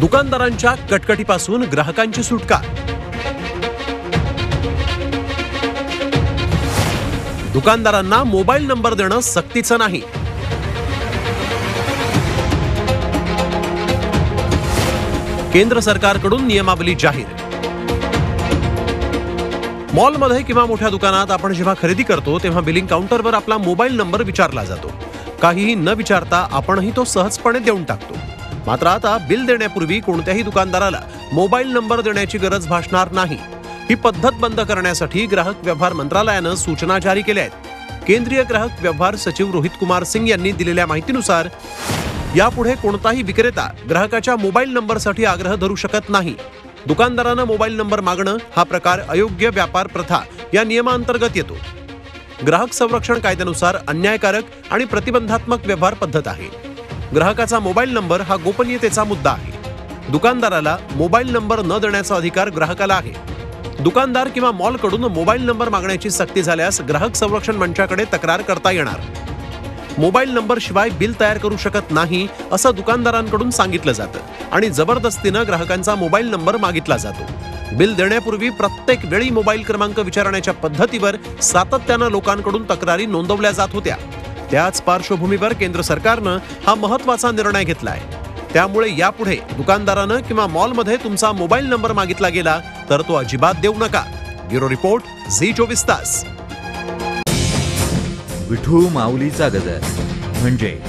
दुकानदारांच्या कटकटीपासून ग्राहकांची सुटका. दुकानदारांना मोबाईल नंबर देणं सक्तीचं नाही. केंद्र सरकारकडून नियमावली जाहीर. मॉलमध्ये किंवा मोठ्या दुकानात आपण जेव्हा खरेदी करतो तेव्हा बिलिंग काउंटरवर आपला मोबाईल नंबर विचारला जातो. काहीही न विचारता आपणही तो सहजपणे देऊन टाकतो. मात्र आता बिल देण्यापूर्वी कोणत्याही दुकानदाराला मोबाईल नंबर देण्याची गरज भासणार नाही. ही पद्धत बंद करण्यासाठी ग्राहक व्यवहार मंत्रालयानं सूचना जारी केल्या आहेत. केंद्रीय ग्राहक व्यवहार सचिव रोहित कुमार सिंग यांनी दिलेल्या माहितीनुसार यापुढे कोणताही विक्रेता ग्राहकाच्या मोबाईल नंबरसाठी आग्रह धरू शकत नाही. दुकानदारानं मोबाईल नंबर मागणं हा प्रकार अयोग्य व्यापार प्रथा या नियमांतर्गत येतो. ग्राहक संरक्षण कायद्यानुसार अन्यायकारक आणि प्रतिबंधात्मक व्यवहार पद्धत आहे. ग्राहकाचा मोबाईल नंबर हा गोपनीयतेचा मुद्दा आहे. दुकानदाराला मोबाईल नंबर न देण्याचा अधिकार ग्राहकाला आहे. दुकानदार किंवा मॉलकडून मोबाईल नंबर मागण्याची सक्ती झाल्यास ग्राहक संरक्षण मंचाकडे तक्रार करता येणार. मोबाईल नंबर शिवाय बिल तयार करू शकत नाही असं दुकानदारांकडून सांगितलं जातं आणि जबरदस्तीनं ग्राहकांचा मोबाईल नंबर मागितला जातो. बिल देण्यापूर्वी प्रत्येक वेळी मोबाईल क्रमांक विचारण्याच्या पद्धतीवर सातत्यानं लोकांकडून तक्रारी नोंदवल्या जात होत्या. त्याच पार्श्वभूमीवर केंद्र सरकारनं हा महत्त्वाचा निर्णय घेतलाय. त्यामुळे यापुढे दुकानदारानं किंवा मॉलमध्ये तुमचा मोबाईल नंबर मागितला गेला तर तो अजिबात देऊ नका. ब्युरो रिपोर्ट झी चोवीस तास. विठू माऊलीचा गजर. म्हणजे